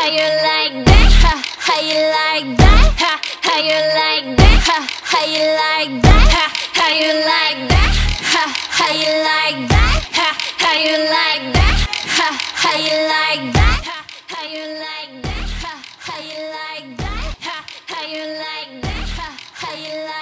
how you like that? Ha, how you like that? Ha, how you like that? Ha, how you like that? Ha, how you like that? Ha, how you like that? Ha, how you like that? Ha, how you like that? Ha, how you like that? Ha, how you like that? How you like that? How you like